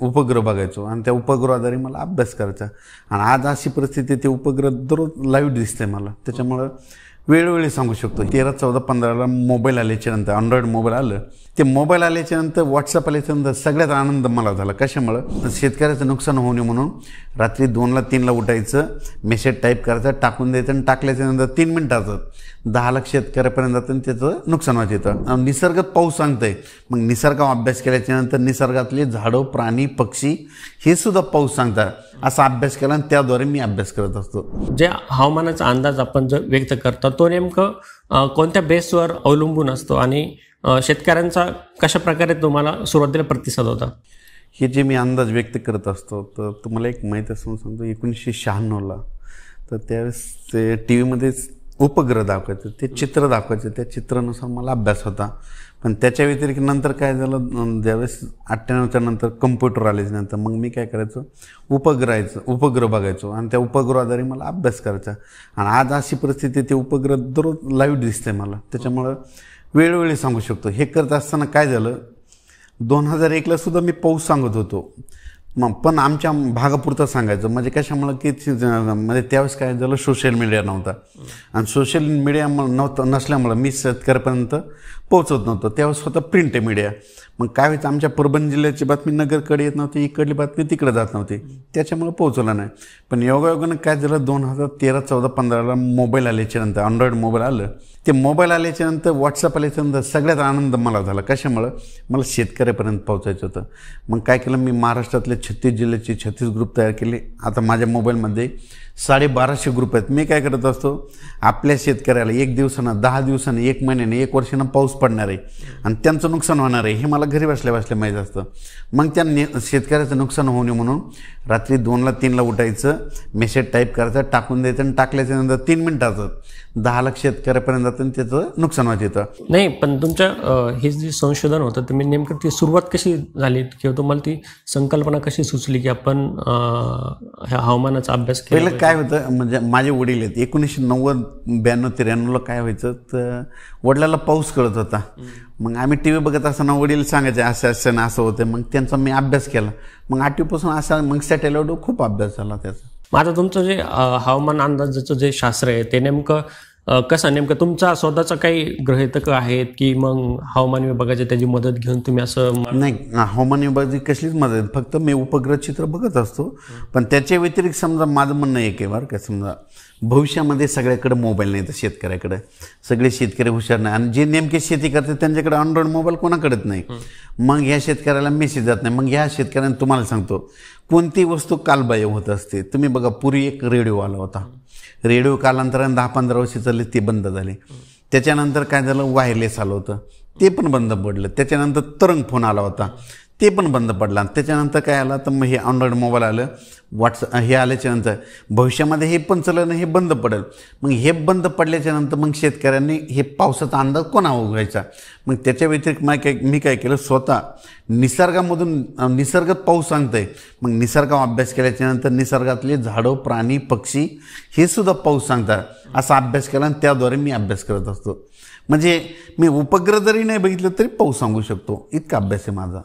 उपग्रह बघायचो. आणि त्या उपग्रहाद्वारे मला अभ्यास करायचा. आणि आज अशी परिस्थिती ते उपग्रह दररोज लाईव्ह दिसते मला. त्याच्यामुळं वेळोवेळी सांगू शकतो. तेरा चौदा पंधराला मोबाईल आल्याच्यानंतर अँड्रॉइड मोबाईल आलं. ते मोबाईल आल्याच्यानंतर व्हॉट्सअप आल्याच्यानंतर सगळ्यात आनंद मला झाला. कशामुळं? शेतकऱ्याचं नुकसान होऊ नये म्हणून रात्री दोनला तीनला उठायचं मेसेज टाईप करायचं टाकून द्यायचं आणि टाकल्याच्या नंतर तीन मिनिटाचं. दहा लाख शेतकऱ्यापर्यंत जातं आणि त्याचं नुकसान व्हायचं येतं निसर्गात पाऊस सांगतंय. मग निसर्गावर अभ्यास केल्याच्यानंतर निसर्गातले झाडं प्राणी पक्षी हे सुद्धा पाऊस सांगतात. असा अभ्यास केला आणि त्याद्वारे मी अभ्यास करत असतो. जे हवामानाचा अंदाज आपण जर व्यक्त करतो तो नेमकं कोणत्या बेसवर अवलंबून असतो आणि शेतकऱ्यांचा कशा प्रकारे तुम्हाला सुरुवातीला प्रतिसाद होता? हे जे मी अंदाज व्यक्त करत असतो तर तुम्हाला एक माहीत असून सांगतो एकोणीसशे शहाण्णवला. तर त्यावेळेस ते टी व्हीमध्येच उपग्रह दाखवायचं ते चित्र दाखवायचं. त्या चित्रानुसार मला अभ्यास होता. पण त्याच्या व्यतिरिक्त नंतर काय झालं? ज्यावेळेस अठ्ठ्याण्णवच्या नंतर कम्प्युटर आल्याच्यानंतर मग मी काय करायचो? उपग्रहायचं उपग्रह बघायचो. आणि त्या उपग्रहाद्वारे मला अभ्यास करायचा. आणि आज अशी परिस्थिती ते उपग्रह दररोज लाईव्ह दिसते मला. त्याच्यामुळं वेळोवेळी सांगू शकतो. हे करत असताना काय झालं? दोन हजार एकला सुद्धा मी पाऊस सांगत होतो. मग पण आमच्या भागापुरतं सांगायचं म्हणजे कशामुळं की म्हणजे त्यावेळेस काय झालं सोशल मीडिया नव्हता. आणि सोशल मीडिया नव्हतं नसल्यामुळं मी शेतकऱ्यापर्यंत पोहोचत नव्हतं. त्यावेळेस होतं प्रिंट मीडिया मग काय व्हायचं आमच्या परभणी जिल्ह्याची बातमी नगरकडे येत नव्हती इकडली बातमी तिकडे जात नव्हती. त्याच्यामुळं पोहोचलं नाही. पण योगायोगानं काय झालं दोन हजार तेरा चौदा पंधराला मोबाईल आल्याच्यानंतर अँड्रॉइड मोबाईल आलं. ते मोबाईल आल्याच्यानंतर व्हॉट्सअप आल्याच्यानंतर सगळ्यात आनंद मला झाला. कशामुळं? मला शेतकऱ्यापर्यंत पोहोचायचं होतं. मग काय केलं मी महाराष्ट्रातले छत्तीस जिल्ह्याचे छत्तीस ग्रुप तयार केले. आता माझ्या मोबाईलमध्ये साडेबाराशे ग्रुप आहेत. मी काय करत असतो आपल्या शेतकऱ्याला एक दिवसानं दहा दिवसानं एक महिन्याने एक वर्षानं पाऊस पडणार आहे आणि त्यांचं नुकसान होणार आहे हे मला घरी बसल्या बसल्या माहीत असतं. मग त्या ने शेतकऱ्याचं नुकसान होऊ नये म्हणून रात्री दोनला तीनला उठायचं मेसेज टाईप करायचं टाकून द्यायचं आणि टाकल्याच्या नंतर तीन मिनिटाचं. दहा लाख शेतकऱ्यापर्यंत जातं आणि त्याचं नुकसान व्हायचं येतं नाही पण तुमच्या हे जे संशोधन होतं तुम्ही नेमकं ती सुरुवात कशी झाली? किंवा तुम्हाला ती संकल्पना कशी सुचली की आपण ह्या हवामानाचा अभ्यास केला पहिलं काय होतं म्हणजे माझे वडील आहेत एकोणीसशे नव्वद ब्याण्णव त्र्याण्णवला काय व्हायचं तर वडिलाला पाऊस कळत होता. मग आम्ही टी व्ही बघत असताना वडील सांगायचे असं असं ना असं होतं. मग त्यांचा मी अभ्यास केला. मग आठवीपासून असा मग सॅटेलाईट खूप अभ्यास झाला त्याचा. मग आता तुमचं जे हवामान अंदाजाचं जे शास्त्र आहे ते नेमकं कसा नेमकं तुमचा स्वतःचा काही गृहितक आहेत की मग हवामान विभागाची त्याची मदत घेऊन तुम्ही असं नाही हवामान विभागाची कसलीच मदत फक्त मी उपग्रह चित्र बघत असतो. पण त्याच्या व्यतिरिक्त समजा माझं म्हणणं एक आहे बरं का समजा भविष्यामध्ये सगळ्याकडे मोबाईल नाही तर शेतकऱ्याकडे. सगळे शेतकरी हुशार नाही. आणि जे नेमके शेती करतात त्यांच्याकडे अँड्रॉइड मोबाईल कोणाकडेच नाही. मग ह्या शेतकऱ्याला मेसेज जात नाही. मग ह्या शेतकऱ्याने तुम्हाला सांगतो कोणती वस्तू कालबाह्य होत असते? तुम्ही बघा पूर्वी एक रेडिओ आला होता. रेडिओ कालांतराने दहा पंधरा वर्ष चालले ते बंद झाले. त्याच्यानंतर काय झालं? वायरलेस आलं होतं. ते पण बंद पडलं. त्याच्यानंतर तरंग फोन आला होता. ते पण बंद पडलं. आणि त्याच्यानंतर काय आलं? तर मग हे अँड्रॉइड मोबाईल आलं. व्हॉट्सअप हे आल्याच्यानंतर भविष्यामध्ये हे पण चाललं हे बंद पडेल. मग हे बंद पडल्याच्यानंतर मग शेतकऱ्यांनी हे पावसाचा अंदाज कोणा उघडायचा? मग त्याच्या व्यतिरिक्त मी काय मी काय केलं? स्वतः निसर्गामधून निसर्गात पाऊस आहे मग निसर्गावर अभ्यास केल्याच्यानंतर निसर्गातले झाडं प्राणी पक्षी हे सुद्धा पाऊस सांगतात. असा अभ्यास केला आणि त्याद्वारे मी अभ्यास करत असतो. म्हणजे मी उपग्रह जरी नाही बघितलं तरी पाऊस सांगू शकतो. इतका अभ्यास आहे माझा.